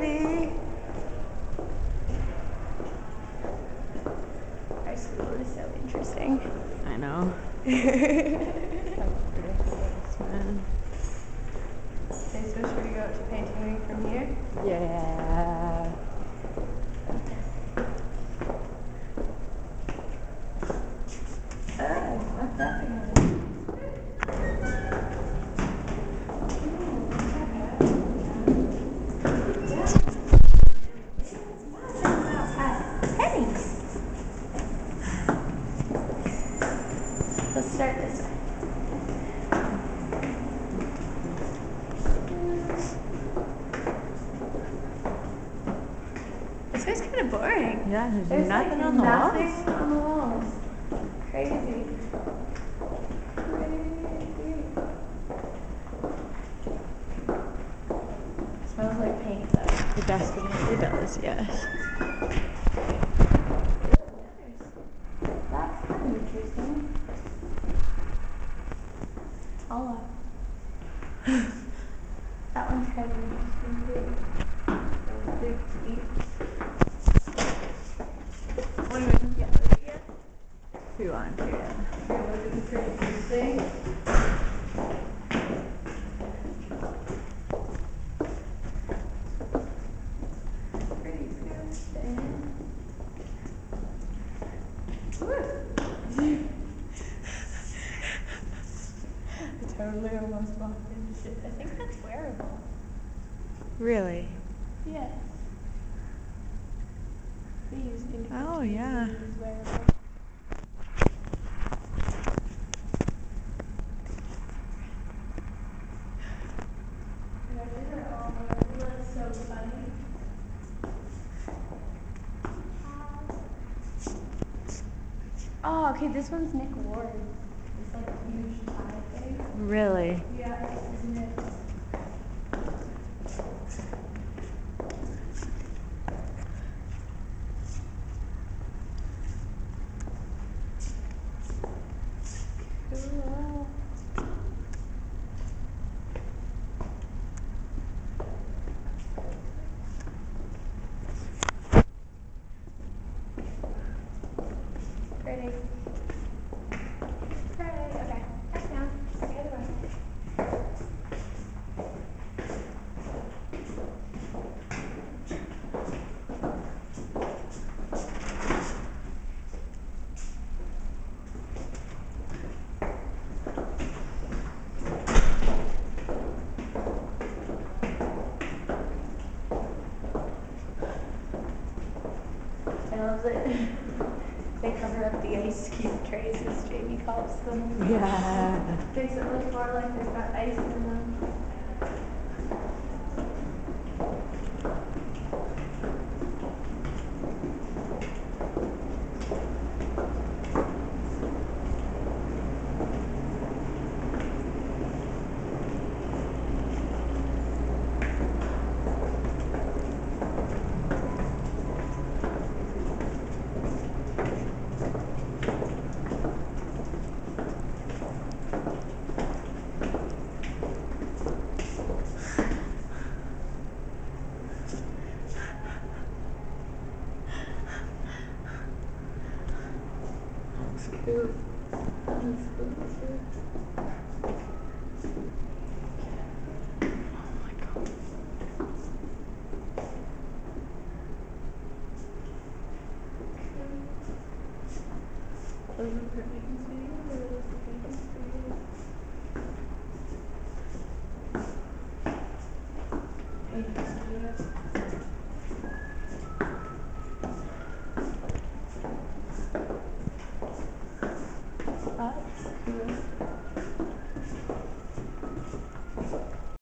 Kari. Our school is so interesting. I know. So should we go to painting from here? Yeah. This way. This guy's kind of boring. Yeah, there's, There's nothing like on the nothing walls. on the walls. Crazy. Crazy. Smells like paint though. It definitely does, yes. That's kind of interesting. All up. that one's kind of interesting too. Those big feet. What do you want to get rid of yet? If you want to. yeah. Okay, look at the pretty thing. Pretty good thing. Woo. I totally almost walked into shit. I think that's wearable. Really? Yes. These individual Oh, yeah. wearable. Yeah, these are all wearable. That's so funny. Oh, okay, this one's Nick Ward. Really? Pretty. Pretty. Okay. Back down. The other way. I love they cover up the ice cube trays as Jamie calls them. Yeah. Makes it look more like they've got ice in them. Really cute. Oh Those are pretty.